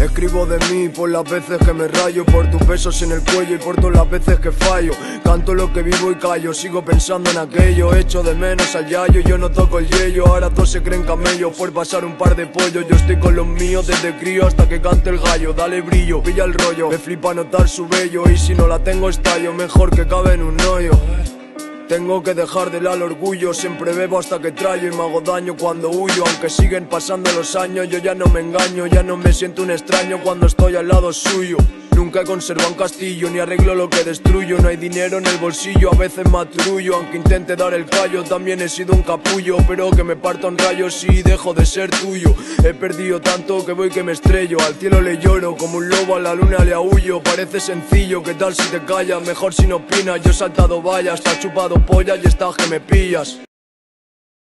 Escribo de mí por las veces que me rayo, por tus besos en el cuello y por todas las veces que fallo. Canto lo que vivo y callo, sigo pensando en aquello. Echo de menos al yayo, yo no toco el yello. Ahora todos se creen camellos por pasar un par de pollos. Yo estoy con los míos desde crío hasta que cante el gallo. Dale brillo, pilla el rollo. Me flipa notar su vello y si no la tengo estallo, mejor que cabe en un hoyo. Tengo que dejar de lado el orgullo, siempre bebo hasta que traigo y me hago daño cuando huyo. Aunque siguen pasando los años, yo ya no me engaño, ya no me siento un extraño cuando estoy al lado suyo. Nunca he un castillo, ni arreglo lo que destruyo. No hay dinero en el bolsillo, a veces matrullo. Aunque intente dar el callo, también he sido un capullo. Pero que me parto en rayos y dejo de ser tuyo. He perdido tanto que voy que me estrello. Al cielo le lloro, como un lobo a la luna le aullo. Parece sencillo, ¿qué tal si te callas? Mejor si no opinas. Yo he saltado vallas, te chupado polla y estás que me pillas.